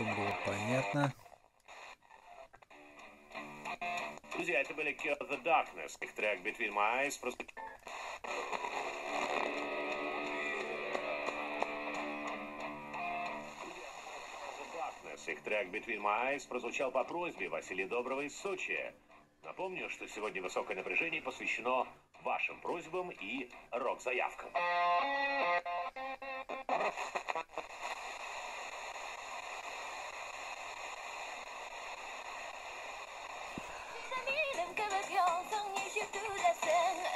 Тут было понятно. Друзья, это были Cure the Darkness. Их трек Between My Eyes просто... Их трек Between My Eyes прозвучал по просьбе Василия Доброго из Сочи. Напомню, что сегодня высокое напряжение посвящено вашим просьбам и рок-заявкам. yeah, yeah.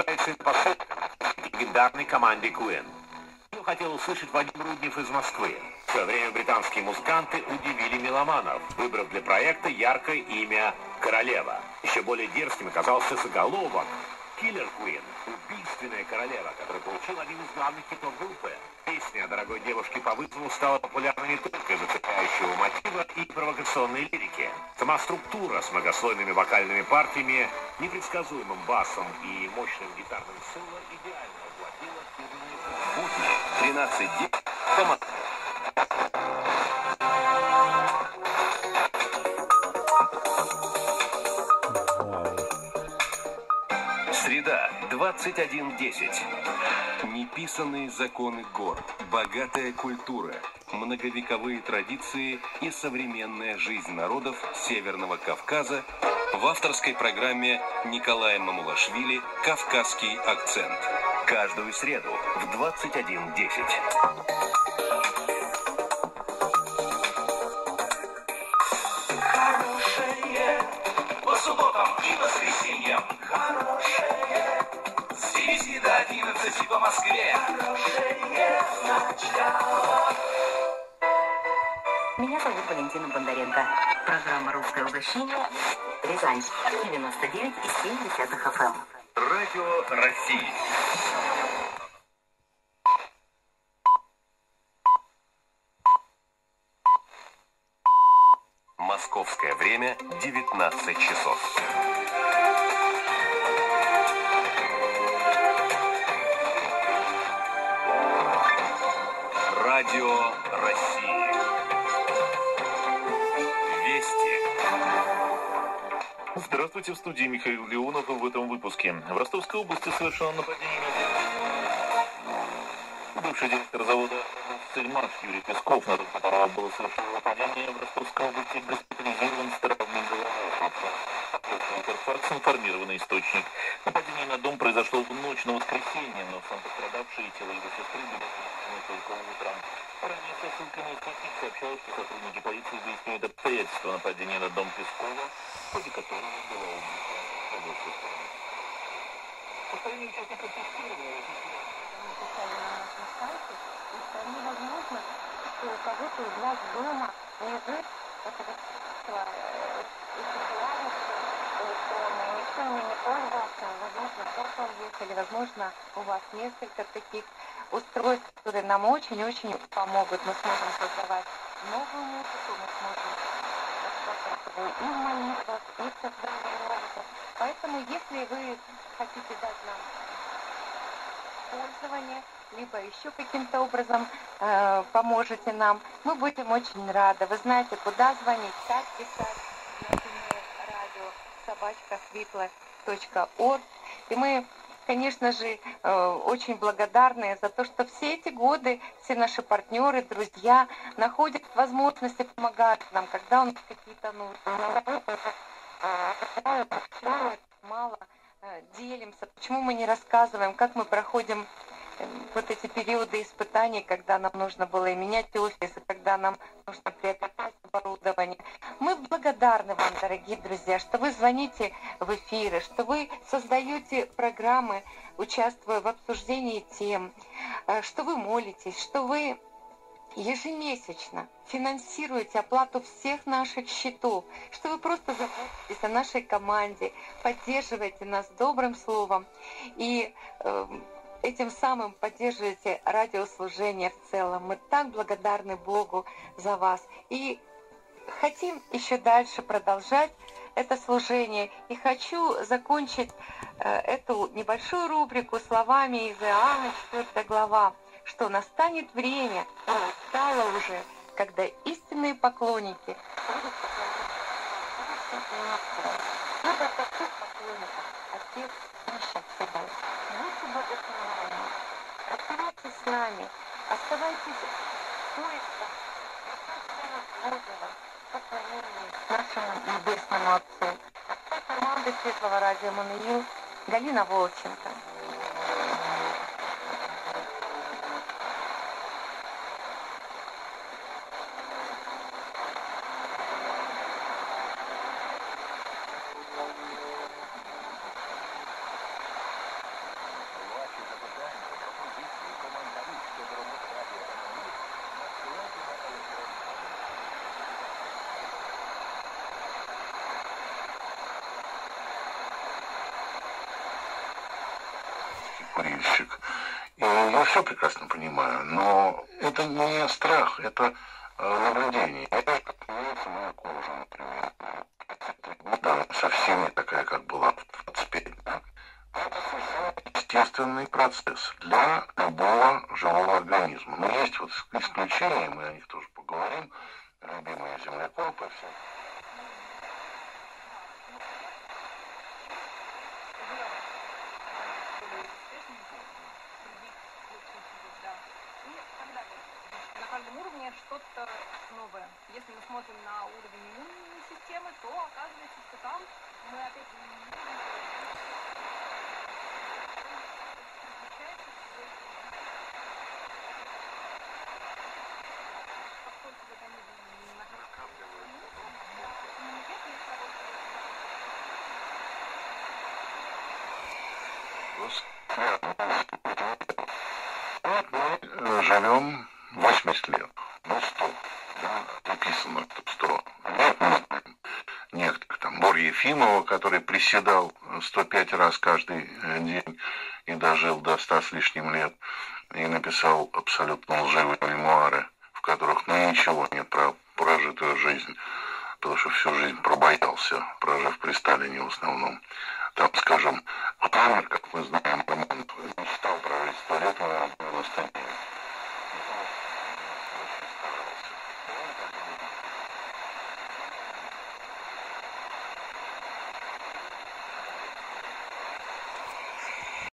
И последует легендарной команде Куэн. Ее хотел услышать Вадим Руднев из Москвы. В свое время британские музыканты удивили меломанов, выбрав для проекта яркое имя «Королева». Еще более дерзким оказался заголовок «Киллер Куин» – убийственная королева, который получил один из главных хитов группы. Песня о дорогой девушке по вызову стала популярна не только из-за мотива и провокационной лирики. Сама структура с многослойными вокальными партиями, непредсказуемым басом и мощным гитарным соло идеально воплотила фирменные будни 13 дней по Москве. Среда, 21.10. Неписанные законы гор, богатая культура, многовековые традиции и современная жизнь народов Северного Кавказа в авторской программе Николая Мамулашвили «Кавказский акцент». Каждую среду в 21.10. Хорошее по субботам и воскресеньям. Хорошее с 9 до 11 по Москве. Хорошее начало. Меня зовут Валентина Бондаренко. Программа «Русское угощение». Рязань. 99,7 FM. Радио России. Московское время 19 часов. Радио Здравствуйте, в студии Михаил Леонов в этом выпуске. В Ростовской области совершено нападение на Бывший директор завода «Сельмаш» Юрий Песков, на которого было совершено нападение в Ростовской области, госпитализирован с травмой головы. Интерфакс информированный источник. Нападение на дом произошло в ночь на воскресенье, но сам пострадавший и тело его сестры были только утром. Ранее ссылкой на источник сообщалось, что сотрудники полиции выясняют обстоятельства нападения на дом Пескова, в ходе которого была убита сестра. Состояние участников тестирования и вполне возможно, что у кого-то из вас дома лежит это электронное, никто ими не пользовался, возможно, кто-то весили, возможно, у вас несколько таких устройств, которые нам очень-очень помогут. Мы сможем создавать новую музыку, мы сможем и в молитвах, и в создании роботов. Поэтому, если вы хотите дать нам пользование, либо еще каким-то образом э, поможете нам, мы будем очень рады. Вы знаете, куда звонить, как писать, например, радио собачка светло.орг. И мы конечно же, э, очень благодарны за то, что все эти годы все наши партнеры, друзья находят возможности помогать нам, когда у нас какие-то нужды. Мало э, делимся, почему мы не рассказываем, как мы проходим вот эти периоды испытаний, когда нам нужно было и менять офис, и когда нам нужно приобретать оборудование. Мы благодарны вам, дорогие друзья, что вы звоните в эфиры, что вы создаете программы, участвуя в обсуждении тем, э, что вы молитесь, что вы ежемесячно финансируете оплату всех наших счетов, что вы просто заботитесь о нашей команде, поддерживаете нас добрым словом и э, этим самым поддерживаете радиослужение в целом. Мы так благодарны Богу за вас. И хотим еще дальше продолжать это служение. И хочу закончить э, эту небольшую рубрику словами из Иоанна 4 глава, что настанет время, стало уже, когда истинные поклонники Отец ищет себя. Будьте благословенны. Оставайтесь с нами. Оставайтесь в поисках Божьего поклонения нашему Небесному Отцу. Команда Светлого Радио Мануил Галина Волченко. Курильщик. И я все прекрасно понимаю, но это не страх, это э, наблюдение. Это как меняется моя кожа, например. Да, совсем не такая, как была в 25. Да? Это естественный процесс для любого живого организма. Но есть вот исключения, мы о них тоже поговорим, любимые землекопы, все. То оказывается, что там мы опять живем 80 лет. Ефимова, который приседал э, 105 раз каждый э, день и дожил до 100 с лишним лет, и написал абсолютно лживые мемуары, в которых ну ничего нет про прожитую жизнь, потому что всю жизнь пробоялся, прожив при Сталине в основном. Там, скажем, Атамер, как мы знаем, Роман не ну, стал править 100 лет, он был